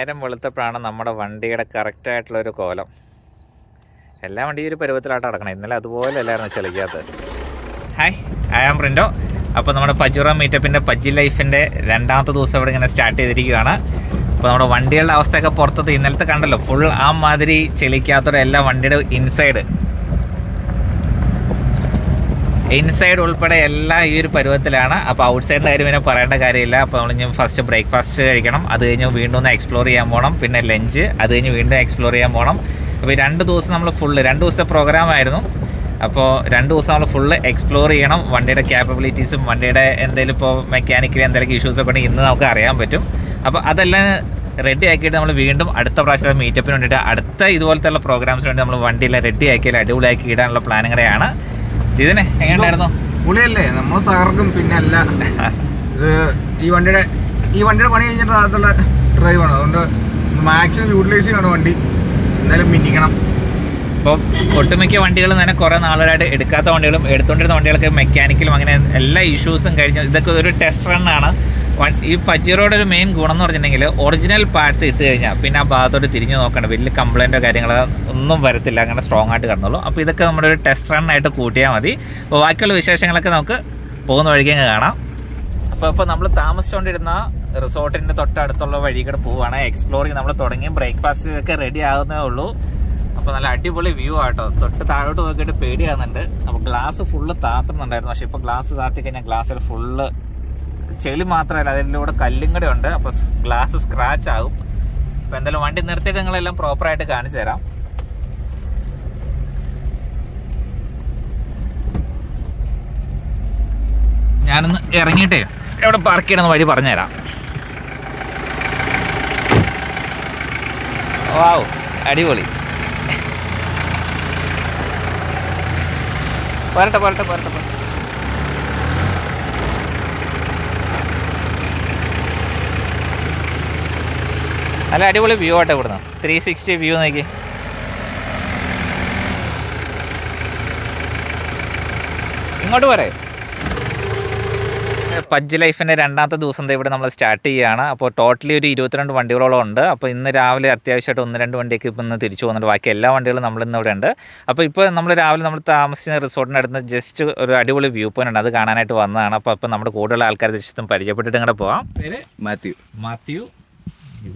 നേരം വെളുത്തപ്പോഴാണ് നമ്മുടെ വണ്ടിയുടെ കറക്റ്റായിട്ടുള്ളൊരു കോലം. എല്ലാ വണ്ടിയും ഒരു പരുവത്തിലായിട്ട് നടക്കണം. ഇന്നലെ അതുപോലെ അല്ലായിരുന്നു ചെളിക്കകത്ത്. ഹായ് ഐ ആം പ്രിന്റോ അപ്പോൾ നമ്മുടെ പജുറ മീറ്റപ്പിന്റെ പജ്ജി ലൈഫിന്റെ രണ്ടാമത്തെ ദിവസം ഇവിടെ ഇങ്ങനെ സ്റ്റാർട്ട് ചെയ്തിരിക്കുകയാണ്. അപ്പോൾ നമ്മുടെ വണ്ടികളുടെ അവസ്ഥയൊക്കെ പുറത്തത് ഇന്നലത്തെ കണ്ടല്ലോ. ഫുൾ ആ മാതിരി ചെളിക്കാത്തൊരു എല്ലാ വണ്ടിയുടെ ഇൻസൈഡ് ഇൻസൈഡ് ഉൾപ്പെടെ എല്ലാം ഈ ഒരു പരുവത്തിലാണ്. അപ്പോൾ ഔട്ട് സൈഡിന്റെ കാര്യം പിന്നെ പറയേണ്ട കാര്യമില്ല. അപ്പോൾ നമ്മൾ ഇനി ഫസ്റ്റ് ബ്രേക്ക്ഫാസ്റ്റ് കഴിക്കണം. അത് കഴിഞ്ഞ് വീണ്ടും ഒന്ന് എക്സ്പ്ലോർ ചെയ്യാൻ പോകണം പിന്നെ ലഞ്ച് അത് കഴിഞ്ഞ് വീണ്ടും എക്സ്പ്ലോർ ചെയ്യാൻ പോകണം അപ്പോൾ രണ്ട് ദിവസം നമ്മൾ ഫുള്ള് രണ്ട് ദിവസത്തെ പ്രോഗ്രാം ആയിരുന്നു. അപ്പോൾ രണ്ട് ദിവസം നമ്മൾ ഫുള്ള് എക്സ്പ്ലോർ ചെയ്യണം. വണ്ടിയുടെ ക്യാപ്പബിലിറ്റീസും വണ്ടിയുടെ എന്തെങ്കിലും ഇപ്പോൾ മെക്കാനിക്കലി എന്തെങ്കിലും ഇഷ്യൂസൊക്കെ ഉണ്ടെങ്കിൽ ഇന്ന് നമുക്ക് അറിയാൻ പറ്റും. അപ്പോൾ അതെല്ലാം റെഡി ആക്കിയിട്ട് നമ്മൾ വീണ്ടും അടുത്ത പ്രാവശ്യത്തെ മീറ്റപ്പിന് വേണ്ടിയിട്ട് അടുത്ത ഇതുപോലത്തെ പ്രോഗ്രാംസിന് വേണ്ടി നമ്മൾ വണ്ടിയെല്ലാം റെഡി ആക്കിയാൽ അടിപൊളിയാക്കി ഇടാനുള്ള പ്ലാനുകളെയാണ് ജിതിനെ എങ്ങനെയുണ്ടായിരുന്നു പുളിയല്ലേ നമ്മൾ തകർക്കും പിന്നെ അല്ല. ഇത് ഈ വണ്ടിയുടെ ഈ വണ്ടിയുടെ പണി കഴിഞ്ഞിട്ട് അകത്തുള്ള ഡ്രൈവാണ് അതുകൊണ്ട് മാക്സിമം യൂട്ടിലൈസ് ചെയ്യണം വണ്ടി. എന്തായാലും മിന്നിക്കണം. ഇപ്പോൾ ഒട്ടുമിക്ക വണ്ടികളും തന്നെ കുറേ നാളുകളായിട്ട് എടുക്കാത്ത വണ്ടികളും എടുത്തുകൊണ്ടിരുന്ന വണ്ടികളൊക്കെ മെക്കാനിക്കലും അങ്ങനെ എല്ലാ ഇഷ്യൂസും കഴിഞ്ഞു ഇതൊക്കെ ഒരു ടെസ്റ്റ് റണ്ണാണ് ഈ പജീറോയുടെ ഒരു മെയിൻ ഗുണം എന്ന് പറഞ്ഞിട്ടുണ്ടെങ്കിൽ ഒറിജിനൽ പാർട്സ് ഇട്ട് കഴിഞ്ഞാൽ പിന്നെ ആ ഭാഗത്തോട്ട് തിരിഞ്ഞു നോക്കേണ്ട. വലിയ കംപ്ലൈന്റോ കാര്യങ്ങളോ ഒന്നും വരത്തില്ല. അങ്ങനെ സ്ട്രോങ് ആയിട്ട് കിടന്നുള്ളൂ അപ്പോൾ ഇതൊക്കെ നമ്മുടെ ഒരു ടെസ്റ്റ് റണ്ണായിട്ട് കൂട്ടിയാൽ മതി. അപ്പോൾ ബാക്കിയുള്ള വിശേഷങ്ങളൊക്കെ നമുക്ക് പോകുന്ന വഴിക്ക് കാണാം. അപ്പോൾ ഇപ്പോൾ നമ്മൾ താമസിച്ചുകൊണ്ടിരുന്ന റിസോർട്ടിന്റെ തൊട്ടടുത്തുള്ള വഴി കൂടെ പോവുകയാണ് എക്സ്പ്ലോറിങ് നമ്മൾ തുടങ്ങി ബ്രേക്ക്ഫാസ്റ്റ് ഒക്കെ റെഡി ആകുന്നേ ഉള്ളൂ. അപ്പോൾ നല്ല അടിപൊളി വ്യൂ ആട്ടോ. തൊട്ട് താഴോട്ട് നോക്കിയിട്ട് പേടിയാകുന്നുണ്ട് അപ്പോൾ ഗ്ലാസ് ഫുള്ള് താത്തുന്നുണ്ടായിരുന്നു. പക്ഷേ ഇപ്പോൾ ഗ്ലാസ് താത്തി കഴിഞ്ഞാൽ ഗ്ലാസ്സിൽ ഫുള്ള് ചെളി മാത്രമല്ല അതിലൂടെ കല്ലും കൂടെ ഉണ്ട്. അപ്പോൾ ഗ്ലാസ് സ്ക്രാച്ച് ആകും അപ്പോൾ എന്തായാലും വണ്ടി നിർത്തിയിട്ട് നിങ്ങളെല്ലാം പ്രോപ്പറായിട്ട് കാണിച്ചു തരാം. ഞാനൊന്ന് ഇറങ്ങിയിട്ടേ എവിടെ പാർക്ക് ചെയ്യണമെന്ന് വഴി പറഞ്ഞുതരാം. വാവ് അടിപൊളി. പോരട്ടെ പോരട്ടെ പോരട്ടെ പോരട്ടെ നല്ല അടിപൊളി വ്യൂ ആട്ടെ ഇവിടുന്ന്. ത്രീ സിക്സ്റ്റി വ്യൂ നോക്കി. ഇങ്ങോട്ട് പോരെ. പജ്ജ് ലൈഫിന്റെ രണ്ടാമത്തെ ദിവസം ദേ ഇവിടെ നമ്മൾ സ്റ്റാർട്ട് ചെയ്യുകയാണ് അപ്പോൾ ടോട്ടലി ഒരു ഇരുപത്തിരണ്ട് വണ്ടികളോളം ഉണ്ട്. അപ്പോൾ ഇന്ന് രാവിലെ അത്യാവശ്യമായിട്ട് ഒന്ന് രണ്ട് വണ്ടിയൊക്കെ ഇപ്പോൾ ഇന്ന് തിരിച്ചു പോകുന്നുണ്ട് ബാക്കി എല്ലാ വണ്ടികളും നമ്മൾ ഇന്ന് ഇവിടെ ഉണ്ട്. അപ്പോൾ ഇപ്പോൾ നമ്മൾ രാവിലെ നമ്മൾ താമസിച്ച റിസോർട്ടിന്റെ അടുത്ത് ജസ്റ്റ് ഒരു അടിപൊളി വ്യൂ പോയിന്റ് ഉണ്ട്. അത് കാണാനായിട്ട് വന്നതാണ്. അപ്പോൾ ഇപ്പോൾ നമ്മുടെ കൂടുതൽ ആൾക്കാർ ജസ്റ്റ് പരിചയപ്പെട്ടിട്ട് ഇങ്ങോട്ട് പോവാം. പേര്? മാത്യു. മാത്യു.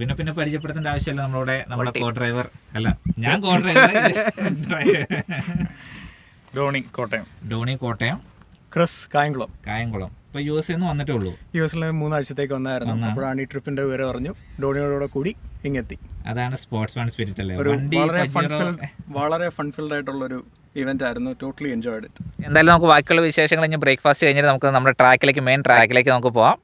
പിന്നെ പിന്നെ പരിചയപ്പെടുത്തേണ്ട ആവശ്യമില്ല. നമ്മളുടെ നമ്മുടെ കോ ഡ്രൈവർ അല്ല ഞാൻ co driver Doni Kottayam. Doni Kottayam. Chris Kayamkulam. Kayamkulam. ഇപ്പൊ യു എസ് എന്ന് വന്നിട്ടേ ഉള്ളൂ. യു എസിൽ മൂന്നാഴ്ചത്തേക്ക് വന്നായിരുന്നു. അപ്പോഴാണ് ഈ ട്രിപ്പിന്റെ വിവരം അറിഞ്ഞു. ഡോണിയോടെ കൂടി ഇങ്ങെത്തി. അതാണ് സ്പോർട്സ് മാൻ സ്പിരിറ്റ് അല്ലേ വളരെ ഫൺ വളരെ ഫൺഫിൽഡ് ആയിട്ടുള്ള ഒരു ഇവന്റ് ആയിരുന്നു. ടോട്ടലി എൻജോയ്ഡ് ഇറ്റ് എന്തായാലും നമുക്ക് ബാക്കിയുള്ള വിശേഷങ്ങൾ ഇനി ബ്രേക്ക്ഫാസ്റ്റ് കഴിഞ്ഞിട്ട് നമുക്ക് നമ്മുടെ ട്രാക്കിലേക്ക് മെയിൻ ട്രാക്കിലേക്ക് നമുക്ക് പോവാം.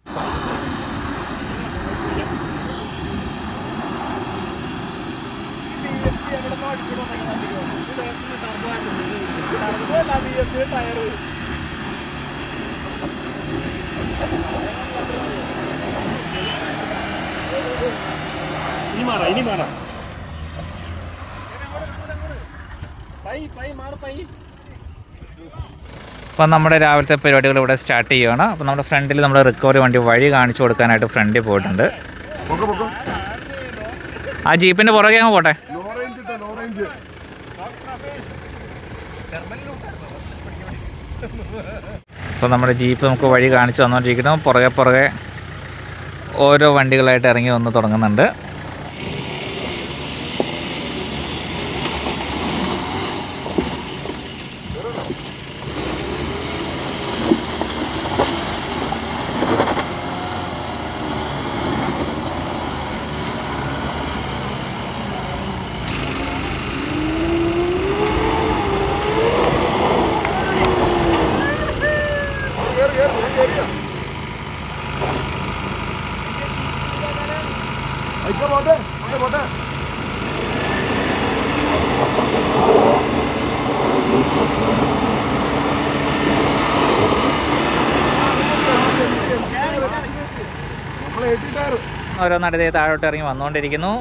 ഇനി മാറാം ഇനി മാറാം പൈ മാറ്. അപ്പം നമ്മുടെ രാവിലത്തെ പരിപാടികൾ ഇവിടെ സ്റ്റാർട്ട് ചെയ്യുകയാണ് അപ്പോൾ നമ്മുടെ ഫ്രണ്ടിൽ നമ്മുടെ റിക്കവറി വണ്ടി വഴി കാണിച്ചു കൊടുക്കാനായിട്ട് ഫ്രണ്ടിൽ പോയിട്ടുണ്ട്. ആ ജീപ്പിന്റെ പുറകെ അങ്ങ് പോട്ടെ. അപ്പോൾ നമ്മുടെ ജീപ്പ് നമുക്ക് വഴി കാണിച്ചു തന്നുകൊണ്ടിരിക്കുന്നു പുറകെ പുറകെ ഓരോ വണ്ടികളായിട്ട് ഇറങ്ങി വന്ന് തുടങ്ങുന്നുണ്ട്. ഓരോ നടതേ താഴോട്ട് ഇറങ്ങി വന്നുകൊണ്ടിരിക്കുന്നു.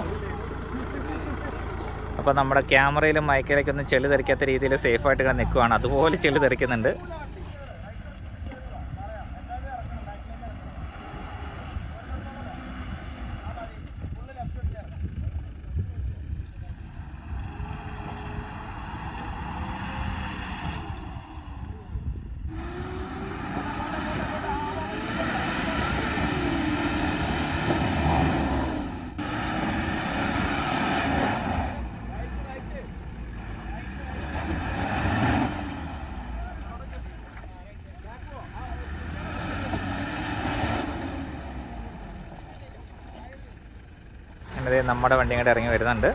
അപ്പോൾ നമ്മുടെ ക്യാമറയിലും മൈക്കിലൊക്കെ ചെളി തെറിക്കാത്ത രീതിയിൽ സേഫായിട്ട് ഇങ്ങനെ നിൽക്കുവാണ്. അതുപോലെ ചെളി തെറിക്കുന്നുണ്ട്. നമ്മുടെ വണ്ടിയും കൂടെ ഇറങ്ങി വരുന്നുണ്ട്.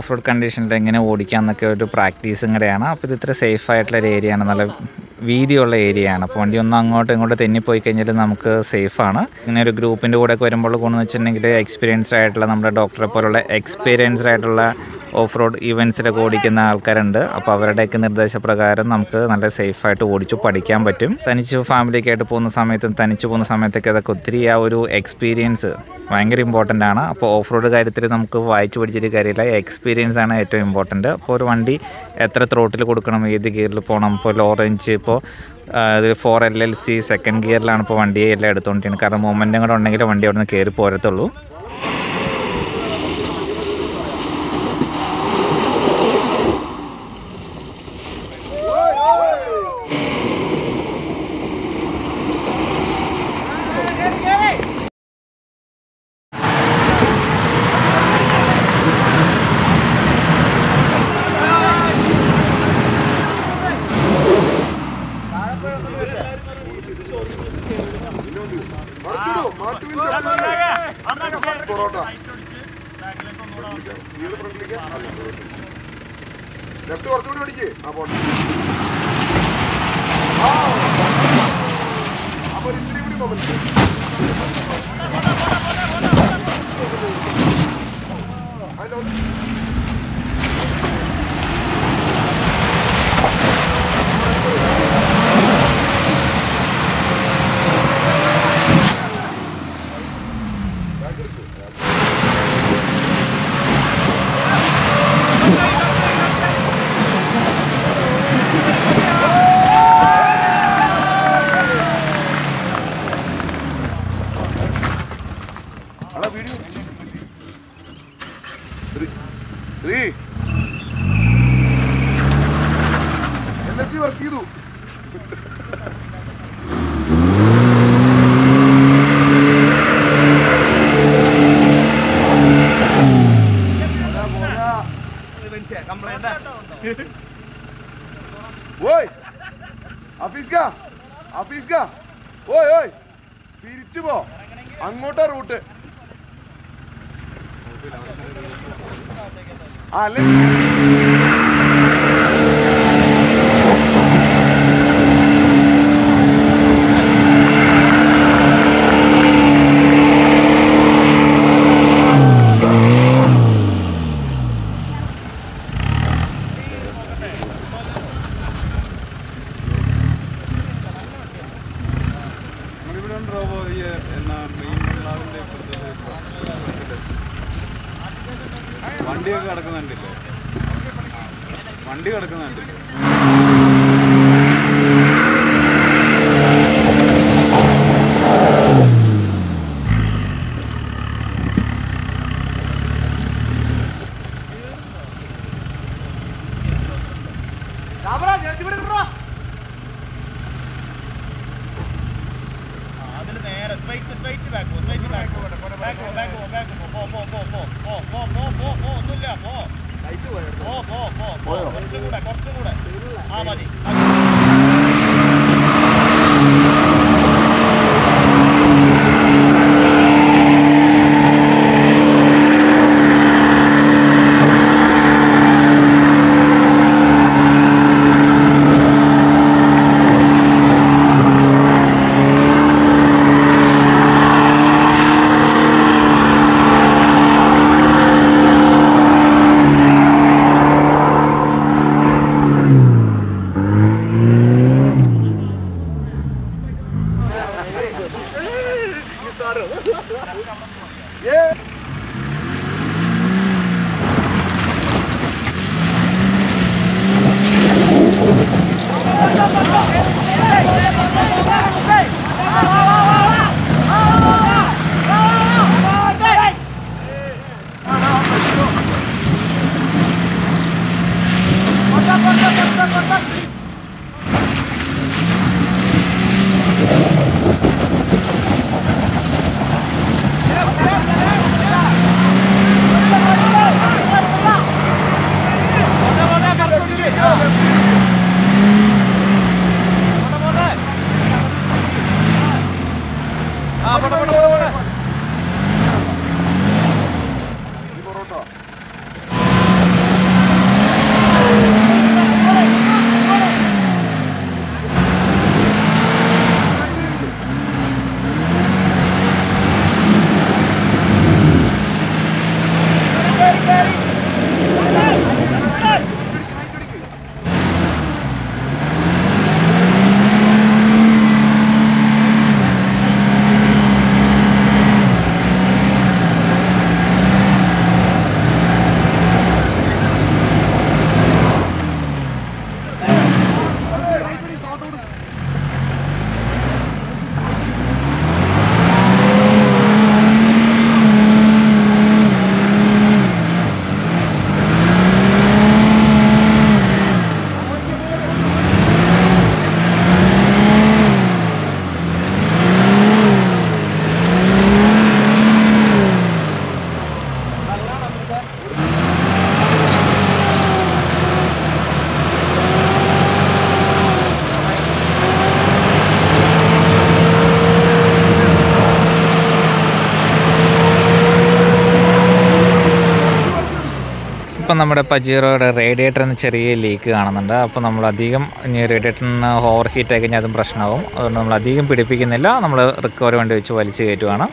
ഓഫ് റോഡ് കണ്ടീഷനിൽ എങ്ങനെ ഓടിക്കാം എന്നൊക്കെ ഒരു പ്രാക്ടീസും കൂടെയാണ്. അപ്പോൾ ഇത് ഇത്ര സേഫ് ആയിട്ടുള്ള ഒരു ഏരിയയാണ് നല്ല വീതിയുള്ള ഏരിയയാണ് അപ്പോൾ വണ്ടി ഒന്ന് അങ്ങോട്ടും ഇങ്ങോട്ടും തെന്നിപ്പോയി കഴിഞ്ഞാൽ നമുക്ക് സേഫാണ് ഇങ്ങനെ ഒരു ഗ്രൂപ്പിന്റെ കൂടെ ഒക്കെ വരുമ്പോൾ ഗുണമെന്ന് വെച്ചിട്ടുണ്ടെങ്കിൽ എക്സ്പീരിയൻസ്ഡ് ആയിട്ടുള്ള നമ്മുടെ ഡോക്ടറെ പോലുള്ള എക്സ്പീരിയൻസ്ഡ് ആയിട്ടുള്ള ഓഫ് റോഡ് ഇവന്റ്സിലൊക്കെ ഓടിക്കുന്ന ആൾക്കാരുണ്ട്. അപ്പോൾ അവരുടെയൊക്കെ നിർദ്ദേശപ്രകാരം നമുക്ക് നല്ല സേഫായിട്ട് ഓടിച്ചു പഠിക്കാൻ പറ്റും. തനിച്ച് ഫാമിലിയൊക്കെ ആയിട്ട് പോകുന്ന സമയത്തും തനിച്ച് പോകുന്ന സമയത്തൊക്കെ അതൊക്കെ ഒത്തിരി ആ ഒരു എക്സ്പീരിയൻസ് ഭയങ്കര ഇമ്പോർട്ടന്റ് ആണ്. അപ്പോൾ ഓഫ് റോഡ് കാര്യത്തിൽ നമുക്ക് വായിച്ചു പഠിച്ചിട്ട് കാര്യമില്ല. എക്സ്പീരിയൻസ് ആണ് ഏറ്റവും ഇമ്പോർട്ടന്റ് അപ്പോൾ ഒരു വണ്ടി എത്ര ത്രോട്ടിൽ കൊടുക്കണം ഏത് ഗിയറിൽ പോകണം ഇപ്പോൾ ലോ റേഞ്ച് ഇപ്പോൾ ഇത് four L L C second ഗിയറിലാണ് ഇപ്പോൾ വണ്ടിയെ എല്ലാം എടുത്തുകൊണ്ടിരിക്കുന്നത് കാരണം മൊമെന്റും കൂടെ ഉണ്ടെങ്കിൽ വണ്ടി അവിടെ നിന്ന് കയറി പോരത്തുള്ളൂ. ഇപ്പം നമ്മുടെ പജീറോയുടെ റേഡിയേറ്ററിന് ചെറിയ ലീക്ക് കാണുന്നുണ്ട്. അപ്പോൾ നമ്മൾ അധികം ഇനി റേഡിയേറ്ററിന് ഓവർ ഹീറ്റ് ആയി കഴിഞ്ഞാൽ അതും പ്രശ്നമാവും. അതുകൊണ്ട് നമ്മൾ അധികം പിടിപ്പിക്കുന്നില്ല. നമ്മൾ റിക്കവറി വണ്ടി വെച്ച് വലിച്ചു കയറ്റുവാണ്.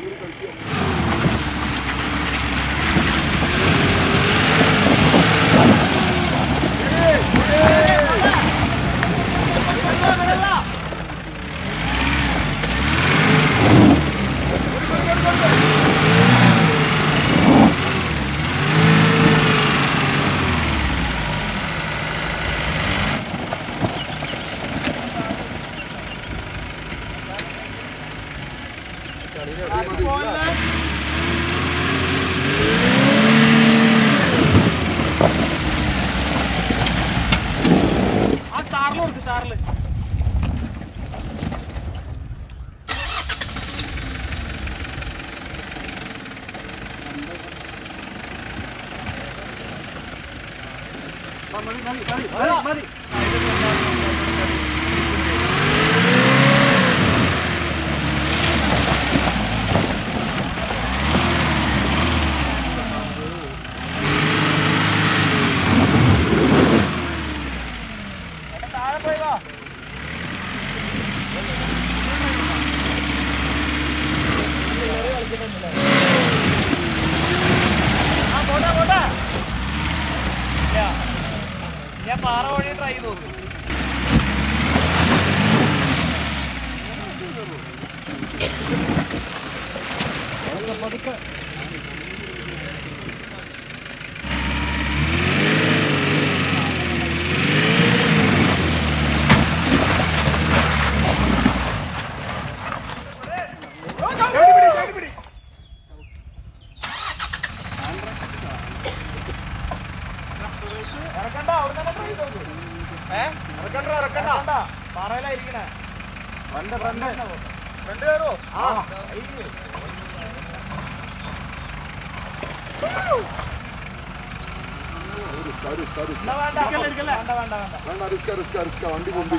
വേണ്ട റിസ്ക റിസ്ക റിസ്ക വണ്ടി കൊണ്ടി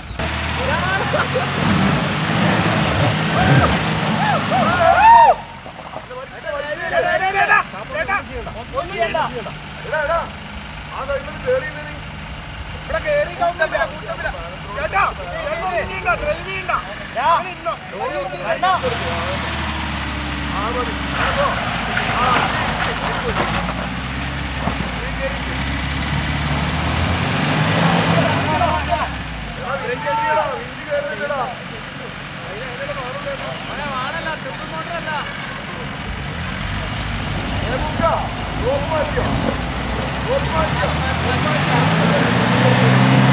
ആ മതി ആ. ഗോപ്പ് മാറ്റിയോ ഗോപ്പ് മാറ്റിയോ ഗോപ്പ് മാറ്റിയോ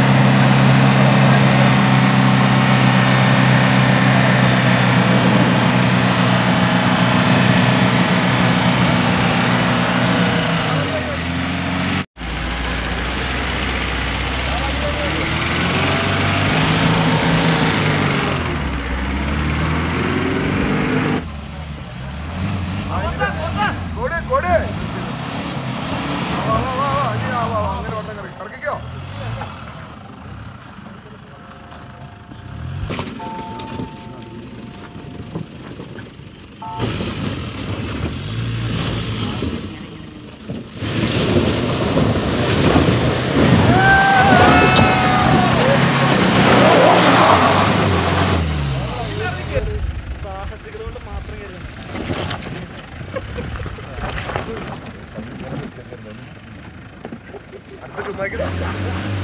Magno.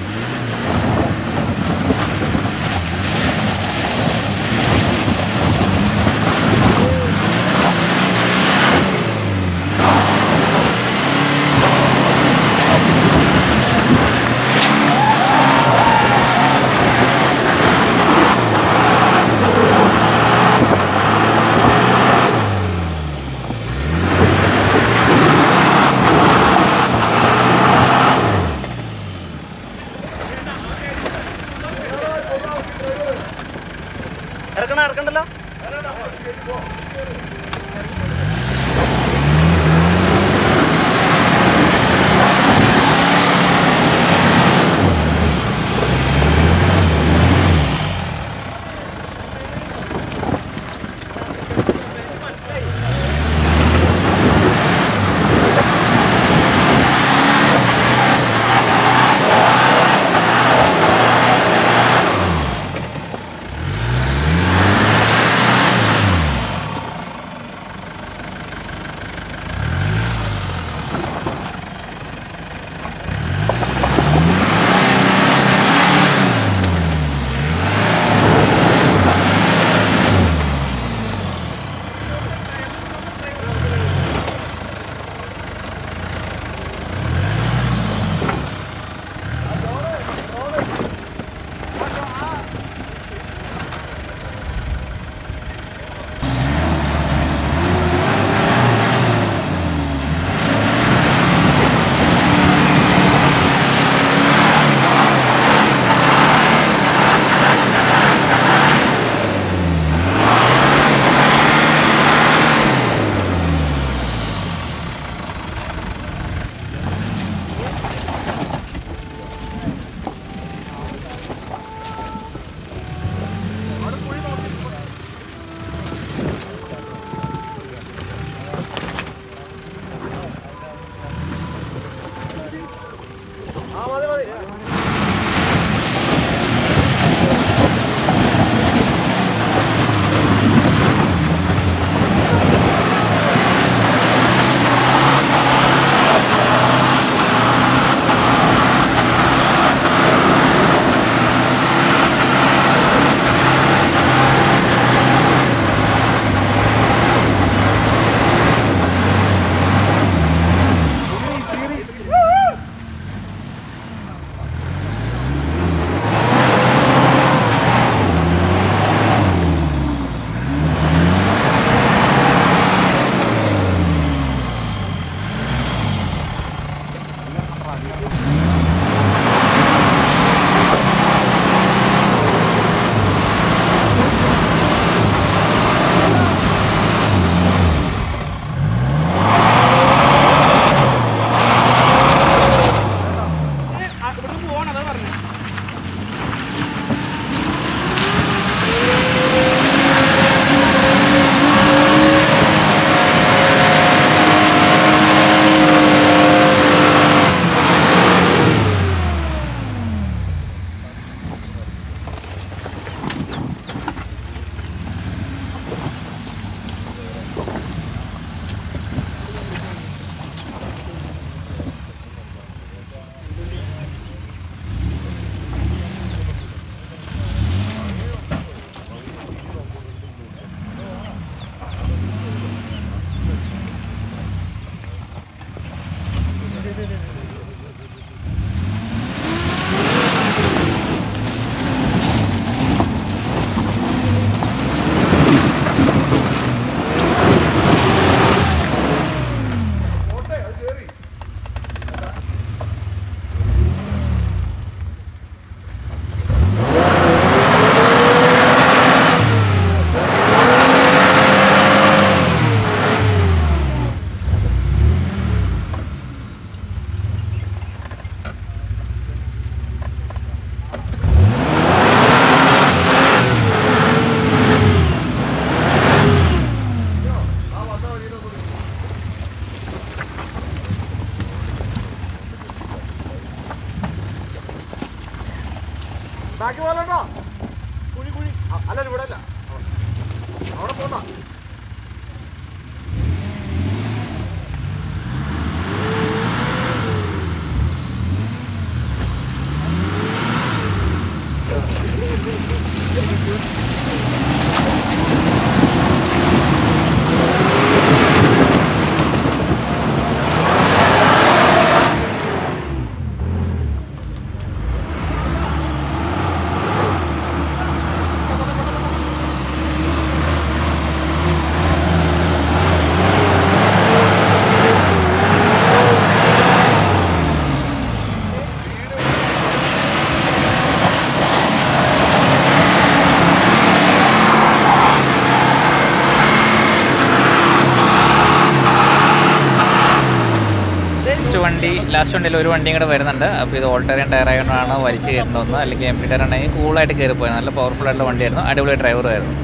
ലാസ്റ്റ് വണ്ടിയിൽ ഒരു വണ്ടിയും കൂടെ വരുന്നുണ്ട്. അപ്പോൾ ഇത് ഓൾട്ടറിയൻ ടയർ ആയതുകൊണ്ടാണ് വലിച്ച് കയറേണ്ടതെന്ന് അല്ലെങ്കിൽ എം പി ടയർ ആണെങ്കിൽ കൂളായിട്ട് കയറി പോയത് നല്ല പവർഫുൾ ആയിട്ടുള്ള വണ്ടിയായിരുന്നു. അടിപൊളി ഡ്രൈവറുമായിരുന്നു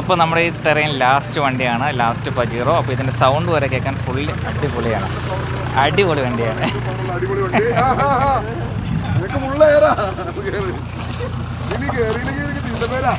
അപ്പോൾ നമ്മുടെ ഈ ടെറൈൻ ലാസ്റ്റ് വണ്ടിയാണ്. ലാസ്റ്റ് പജീറോ അപ്പോൾ ഇതിന്റെ സൗണ്ട് വരെ കേൾക്കാൻ ഫുള്ളി അടിപൊളിയാണ്. അടിപൊളി വണ്ടിയാണ്. നിനക്ക് മുള്ളേറാ ഇനി കേറി എനിക്ക് തിന്നമേലാ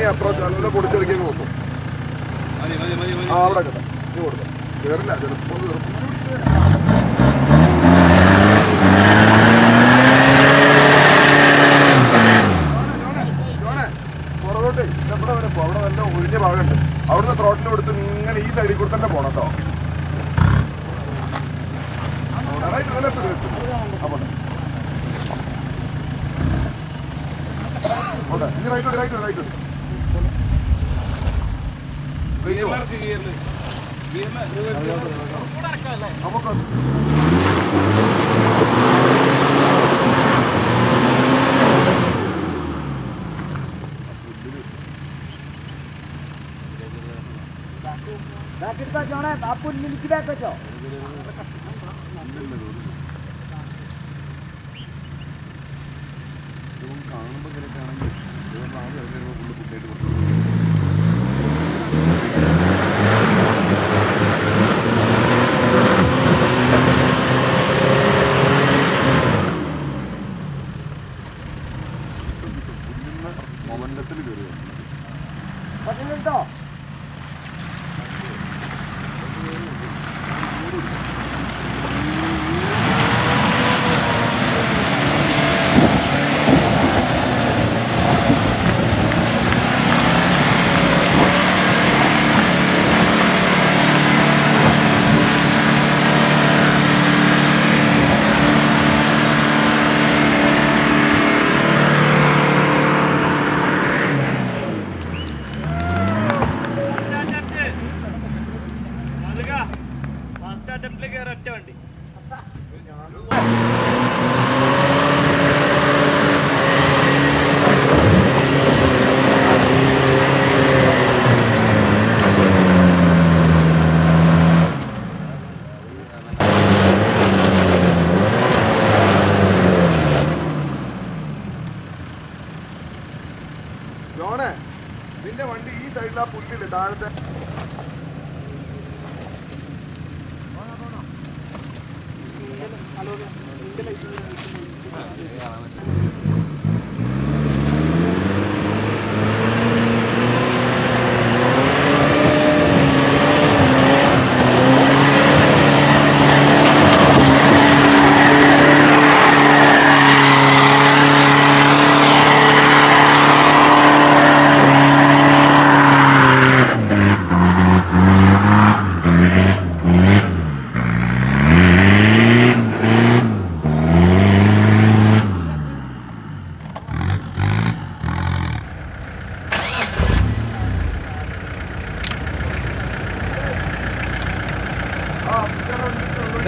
ഇവിടെ നീ അപ്രോച്ച് നല്ല പൊടിച്ചെടുക്കേക്ക് നോക്കും ആ അവിടെ കേട്ടോ ഇത് കൊടുക്കാം. കയറില്ല ചിലപ്പോൾ പുറകോട്ട്. ഇവിടെ വരെ പോ അവിടെ നല്ല ഒഴിഞ്ഞ ഭാഗമുണ്ട്. അവിടുന്ന് ത്രോട്ടിൽ കൊടുത്ത് ഇങ്ങനെ ഈ സൈഡിൽ കൂടെ തന്നെ പോണം കേട്ടോ. റൈറ്റ് നല്ല സ്ഥലം അപ്പോൾ ഇനി റൈറ്റ് റൈറ്റ് റൈറ്റ് ഗിയറിലേക്ക് ഗിയറിൽ ഗിയറിൽ നമുക്ക് കാണുമ്പോൾ ഇങ്ങനെയൊക്കെ ആണെങ്കിൽ ആദ്യം ഇറങ്ങി ഫുള്ള്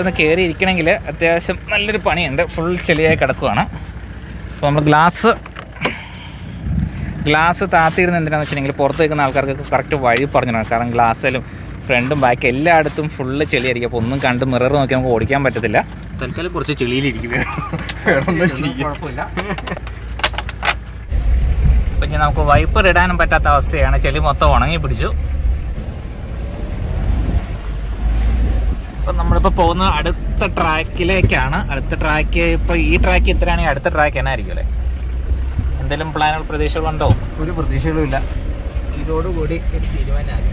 ഇതൊന്ന് കയറി ഇരിക്കണമെങ്കിൽ അത്യാവശ്യം നല്ലൊരു പണിയുണ്ട്. ഫുൾ ചെളിയായി കിടക്കുവാണ്. അപ്പോൾ നമ്മൾ ഗ്ലാസ് ഗ്ലാസ് താത്തിയിരുന്ന എന്തിനാണെന്ന് വെച്ചിട്ടുണ്ടെങ്കിൽ പുറത്ത് നിൽക്കുന്ന ആൾക്കാർക്ക് കറക്റ്റ് വഴി പറഞ്ഞു തരണം. കാരണം ഗ്ലാസ്സിലും ഫ്രണ്ടും ബാക്ക് എല്ലായിടത്തും ഫുള്ള് ചെളിയായിരിക്കും. അപ്പോൾ ഒന്നും കണ്ട് മിറർ നോക്കി നമുക്ക് ഓടിക്കാൻ പറ്റത്തില്ല. തൽക്കാലം കുറച്ച് ചെളിയിലിരിക്കും. കുഴപ്പമില്ല. ഇനി നമുക്ക് വൈപ്പർ ഇടാനും പറ്റാത്ത അവസ്ഥയാണ്. ചെളി മൊത്തം ഉണങ്ങി പിടിച്ചു. അപ്പം പോകുന്ന അടുത്ത ട്രാക്കിലേക്കാണ്. അടുത്ത ട്രാക്ക് ഇപ്പോൾ ഈ ട്രാക്ക് ഇത്രയാണെങ്കിൽ അടുത്ത ട്രാക്ക് എന്നായിരിക്കും അല്ലേ? എന്തെങ്കിലും പ്ലാനുകൾ പ്രതീക്ഷകളുണ്ടോ ഒരു പ്രതീക്ഷകളും ഇല്ല. ഇതോടുകൂടി ഒരു തീരുമാനമായി.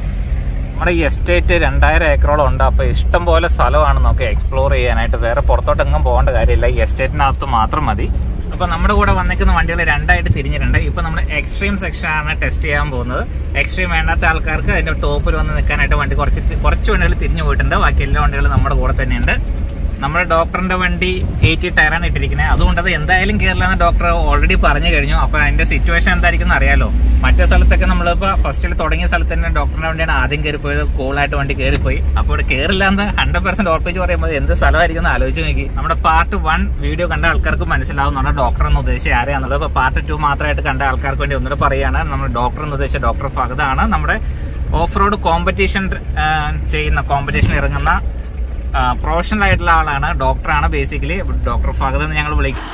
നമ്മുടെ ഈ എസ്റ്റേറ്റ് രണ്ടായിരം ഏക്കറോളം ഉണ്ട്. അപ്പോൾ ഇഷ്ടം പോലെ സ്ഥലമാണ് നമുക്ക് എക്സ്പ്ലോർ ചെയ്യാനായിട്ട്. വേറെ പുറത്തോട്ടെങ്ങും പോകേണ്ട കാര്യമില്ല. ഈ എസ്റ്റേറ്റിനകത്ത് മാത്രം മതി. അപ്പോൾ നമ്മുടെ കൂടെ വന്നിരിക്കുന്ന വണ്ടികൾ രണ്ടായിട്ട് തിരിഞ്ഞിട്ടുണ്ട്. ഇപ്പൊ നമ്മൾ എക്സ്ട്രീം സെക്ഷൻ ആണ് ടെസ്റ്റ് ചെയ്യാൻ പോകുന്നത്. എക്സ്ട്രീം വേണ്ടാത്ത ആൾക്കാർക്ക് അതിന്റെ ടോപ്പിൽ വന്ന് നിൽക്കാനായിട്ട് വണ്ടി കുറച്ച് കുറച്ച് വണ്ടികൾ തിരിഞ്ഞു പോയിട്ടുണ്ട്. ബാക്കി എല്ലാ വണ്ടികളും നമ്മുടെ കൂടെ തന്നെയുണ്ട്. നമ്മുടെ ഡോക്ടറിന്റെ വണ്ടി എയ്റ്റി ടയറാണ് ഇട്ടിരിക്കുന്നത് അതുകൊണ്ട് അത് എന്തായാലും കയറില്ലെന്ന് ഡോക്ടർ ഓൾറെഡി പറഞ്ഞു കഴിഞ്ഞു. അപ്പൊ അതിന്റെ സിറ്റുവേഷൻ എന്തായിരിക്കും അറിയാലോ. മറ്റേ സ്ഥലത്തൊക്കെ നമ്മളിപ്പോ ഫസ്റ്റിൽ തുടങ്ങിയ സ്ഥലത്ത് തന്നെ ഡോക്ടറിന്റെ വണ്ടിയാണ് ആദ്യം കയറിപ്പോയത്. കൂളായിട്ട് വണ്ടി കയറിപ്പോയി. അപ്പോൾ ഇവിടെ കയറില്ല എന്ന് ഹൺഡ്രഡ് പെർസെന്റ് ഉറപ്പിച്ച് പറയുമ്പോൾ എന്ത് സ്ഥലമായിരിക്കും എന്ന് ആലോചിച്ച് നോക്കി. നമ്മുടെ പാർട്ട് വൺ വീഡിയോ കണ്ട ആൾക്കാർക്ക് മനസ്സിലാവും നമ്മുടെ ഡോക്ടർ എന്ന് ഉദ്ദേശിച്ച ആരെയാണെന്നുള്ളത് അപ്പൊ പാർട്ട് ടു മാത്രമായിട്ട് കണ്ട ആൾക്കാർക്ക് വേണ്ടി ഒന്നുകൂടെ പറയുകയാണ്. നമ്മുടെ ഡോക്ടർ എന്ന് ഉദ്ദേശിച്ച ഡോക്ടർ ഫഹദാണ്. നമ്മുടെ ഓഫ് റോഡ് കോമ്പറ്റീഷൻ ചെയ്യുന്ന കോമ്പറ്റീഷൻ ഇറങ്ങുന്ന പ്രൊഫഷണൽ ആയിട്ടുള്ള ആളാണ്. ഡോക്ടറാണ് ബേസിക്കലി ഡോക്ടർ ഫഹദ് എന്ന് ഞങ്ങൾ വിളിക്കും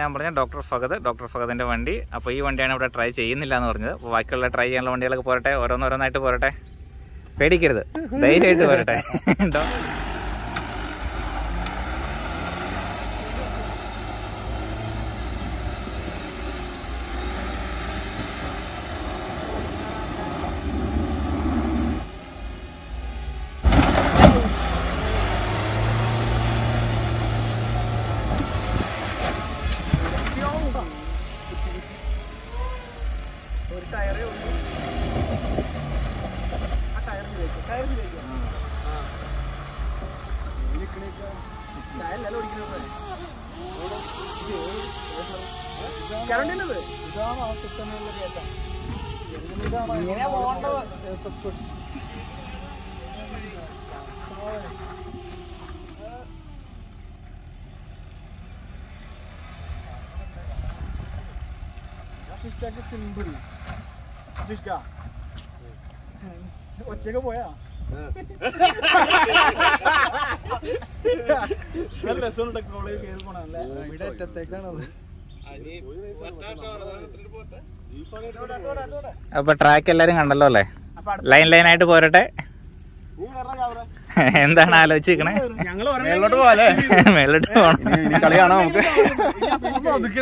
ഞാൻ പറഞ്ഞ ഡോക്ടർ ഫഹദ് ഡോക്ടർ ഫഹദിന്റെ വണ്ടി. അപ്പോൾ ഈ വണ്ടിയാണ് ഇവിടെ ട്രൈ ചെയ്യുന്നില്ല എന്ന് പറഞ്ഞത് ബാക്കിയുള്ള ട്രൈ ചെയ്യാനുള്ള വണ്ടികളൊക്കെ പോരട്ടെ? ഓരോന്നോരോന്നായിട്ട് പോരട്ടെ? പേടിക്കരുത്. ധൈര്യമായിട്ട് പോരട്ടെ. കേട്ടോ സിമ്പിൾ ഒച്ചയൊക്കെ പോയാ നല്ല രസമുണ്ട് കോളേജ് കയറി പോണല്ലേ ഇവിടെ അറ്റത്തേക്കാണത്. അപ്പോൾ ട്രാക്ക് എല്ലാരും കണ്ടല്ലോ അല്ലേ? ലൈൻ ലൈൻ ആയിട്ട് പോരട്ടെ? എന്താണ് ആലോചിക്കണേ ഞങ്ങൾ മേലോട്ട് പോവാല്ലേ? മേളിലോട്ട് പോകണം കളിയാണോ നമുക്ക്. ഒതുക്കി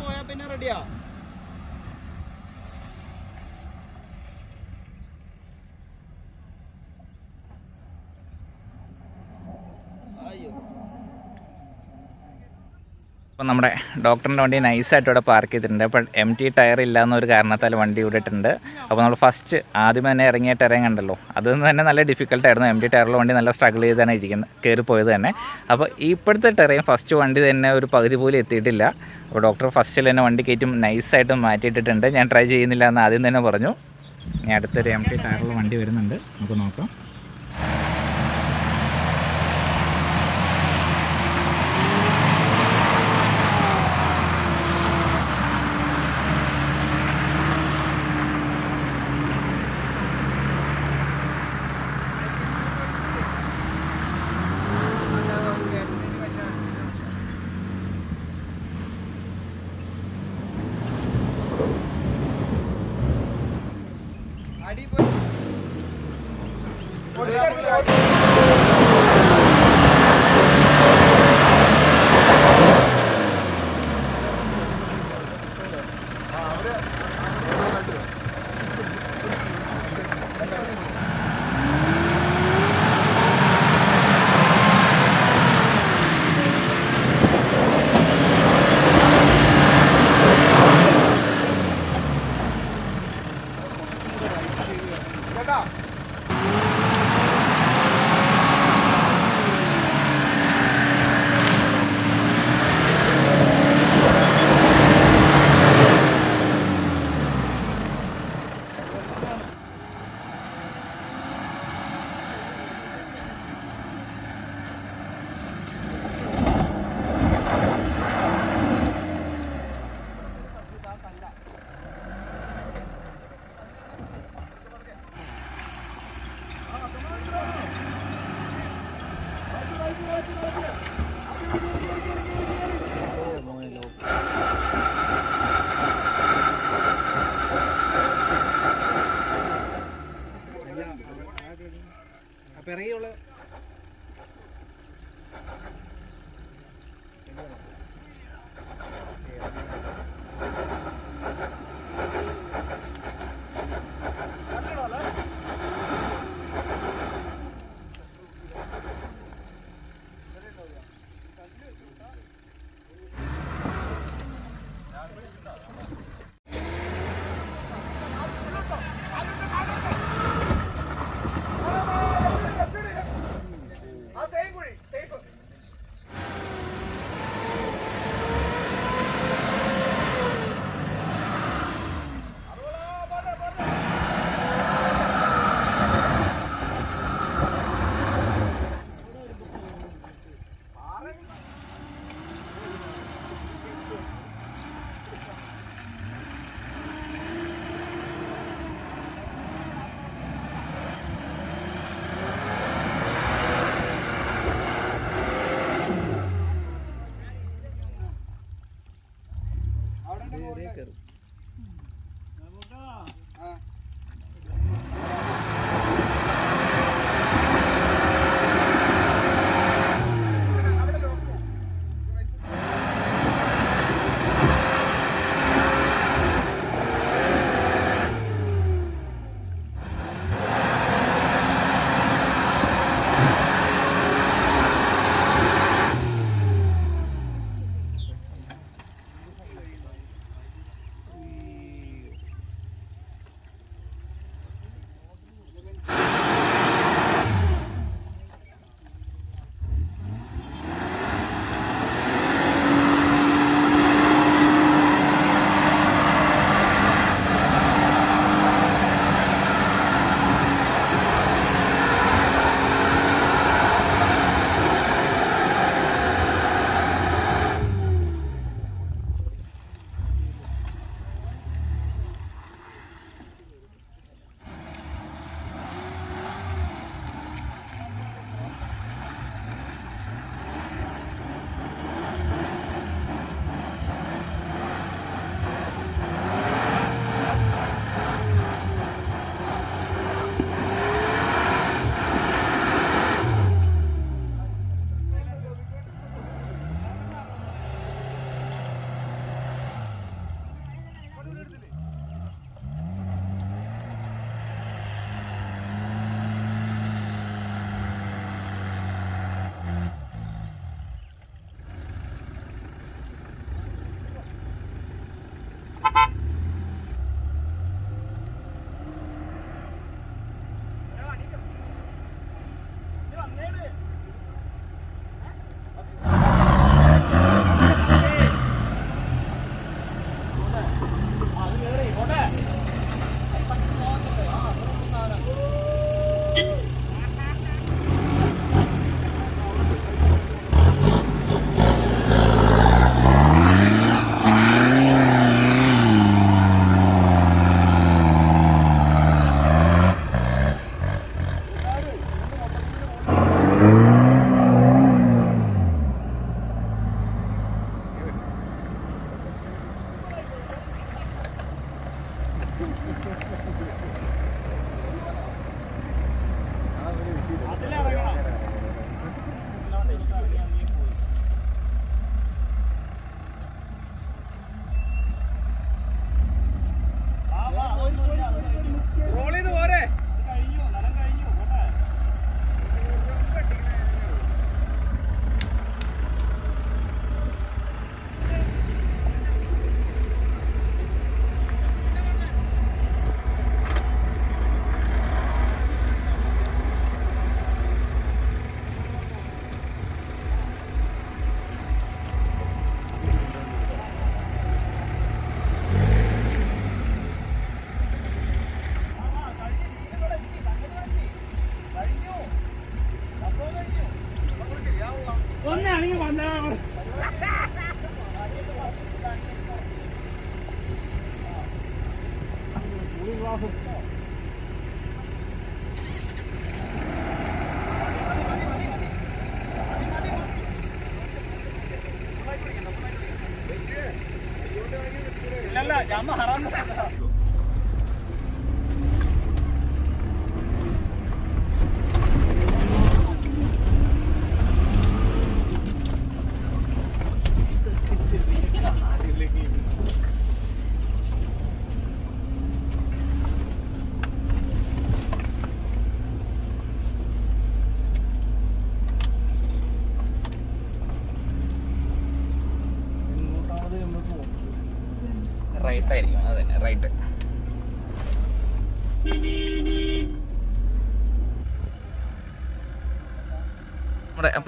പോയാൽ പിന്നെ റെഡിയാ അപ്പോൾ നമ്മുടെ ഡോക്ടറിന്റെ വണ്ടി നൈസായിട്ട് ഇവിടെ പാർക്ക് ചെയ്തിട്ടുണ്ട്. അപ്പോൾ എം ടി ടയർ ഇല്ല എന്നൊരു കാരണത്താൽ വണ്ടി ഇവിടെയിട്ടുണ്ട് അപ്പോൾ നമ്മൾ ഫസ്റ്റ് ആദ്യം തന്നെ ഇറങ്ങിയ ടെറേൻ കണ്ടല്ലോ. തന്നെ നല്ല ഡിഫിക്കൽട്ടായിരുന്നു എം ടി ടയറിലെ വണ്ടി നല്ല സ്ട്രഗിൾ ചെയ്താണ് ഇരിക്കുന്നത് കയറി പോയത് തന്നെ. അപ്പോൾ ഇപ്പോഴത്തെ ടെറേൻ ഫസ്റ്റ് വണ്ടി തന്നെ ഒരു പകുതി പോലും എത്തിയിട്ടില്ല. അപ്പോൾ ഡോക്ടർ ഫസ്റ്റിൽ തന്നെ വണ്ടി കയറ്റും നൈസായിട്ട് മാറ്റിയിട്ടിട്ടുണ്ട്. ഞാൻ ട്രൈ ചെയ്യുന്നില്ല എന്ന് ആദ്യം തന്നെ പറഞ്ഞു. ഇനി അടുത്തൊരു എം ടി ടയറിലെ വണ്ടി വരുന്നുണ്ട്. നമുക്ക് നോക്കാം.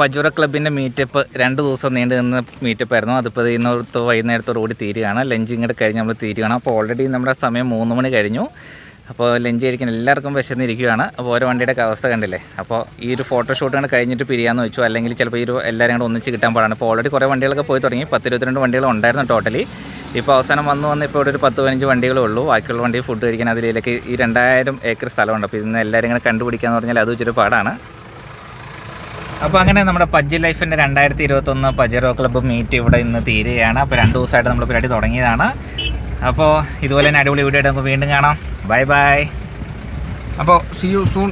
പജൂറ ക്ലബിന്റെ മീറ്റപ്പ് രണ്ട് ദിവസം നീണ്ടു നിന്ന മീറ്റപ്പ് ആയിരുന്നു. അതിപ്പോൾ ഇന്നത്തെ വൈകുന്നേരത്തോടു കൂടി തീരുകയാണ്. ലഞ്ച് ഇങ്ങോട്ട് കഴിഞ്ഞ് നമ്മൾ തീരുകയാണ്. അപ്പോൾ ഓൾറെഡി നമ്മുടെ സമയം മൂന്ന് മണി കഴിഞ്ഞു. അപ്പോൾ ലഞ്ച് കഴിക്കാൻ എല്ലാവർക്കും വിശന്നിരിക്കുകയാണ്. അപ്പോൾ ഓരോ വണ്ടിയുടെ അവസ്ഥ കണ്ടില്ലേ? അപ്പോൾ ഈ ഒരു ഫോട്ടോഷൂട്ട് കണ്ട് കഴിഞ്ഞിട്ട് പിരിയാന്ന് വെച്ചു. അല്ലെങ്കിൽ ചിലപ്പോൾ ഈ ഒരു എല്ലാവരും കൂടെ ഒന്നിച്ച് കിട്ടാൻ പാടാണ്. ഇപ്പോൾ ഓൾറെഡി കുറേ വണ്ടികളൊക്കെ പോയി തുടങ്ങി. പത്ത് ഇരുപത്തിരണ്ട് വണ്ടികൾ ഉണ്ടായിരുന്നു ടോട്ടലി ഇപ്പോൾ അവസാനം വന്ന് വന്ന് ഇപ്പോൾ ഇവിടെ ഒരു പത്ത് പതിനഞ്ച് വണ്ടികളേ ഉള്ളൂ. ബാക്കിയുള്ള വണ്ടി ഫുഡ് കഴിക്കാൻ അതിലേക്ക് ഈ രണ്ടായിരം ഏക്കർ സ്ഥലമുണ്ട്. അപ്പോൾ ഇന്ന് എല്ലാവരും ഇങ്ങനെ കണ്ടുപിടിക്കാന്ന് പറഞ്ഞാൽ അത് വെച്ചൊരു പാടാണ്. അപ്പോൾ അങ്ങനെ നമ്മുടെ പജ്ജി ലൈഫിന്റെ രണ്ടായിരത്തി ഇരുപത്തൊന്ന് പജറോ ക്ലബ്ബ് മീറ്റ് ഇവിടെ ഇന്ന് തീരുകയാണ്. അപ്പോൾ രണ്ട് ദിവസമായിട്ട് നമ്മൾ പരിപാടി തുടങ്ങിയതാണ്. അപ്പോൾ ഇതുപോലെ തന്നെ അടിപൊളി വീഡിയോ ആയിട്ട് നമുക്ക് വീണ്ടും കാണാം. Bye bye. അപ്പോൾ സി യു സൂൺ